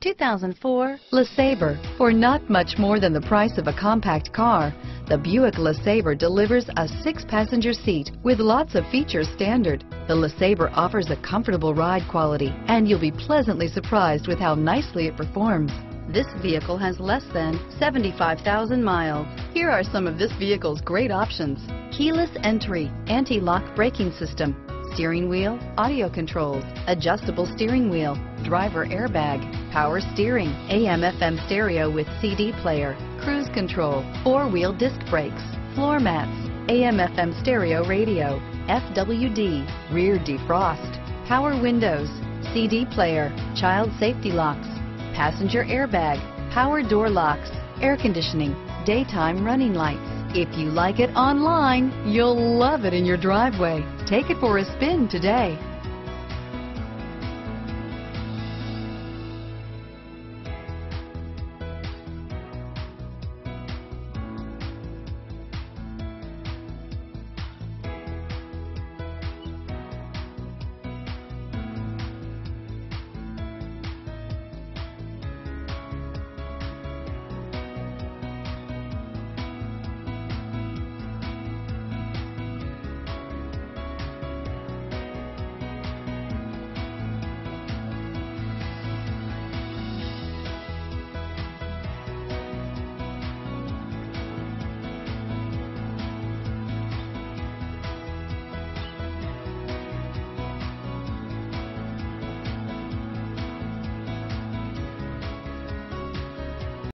2004 LeSabre. For not much more than the price of a compact car, the Buick LeSabre delivers a six-passenger seat with lots of features standard. The LeSabre offers a comfortable ride quality, and you'll be pleasantly surprised with how nicely it performs. This vehicle has less than 75,000 miles. Here are some of this vehicle's great options. Keyless entry, anti-lock braking system, steering wheel, audio controls, adjustable steering wheel, driver airbag, power steering, AM FM stereo with CD player, cruise control, four-wheel disc brakes, floor mats, AM FM stereo radio, FWD, rear defrost, power windows, CD player, child safety locks, passenger airbag, power door locks, air conditioning, daytime running lights. If you like it online, you'll love it in your driveway. Take it for a spin today.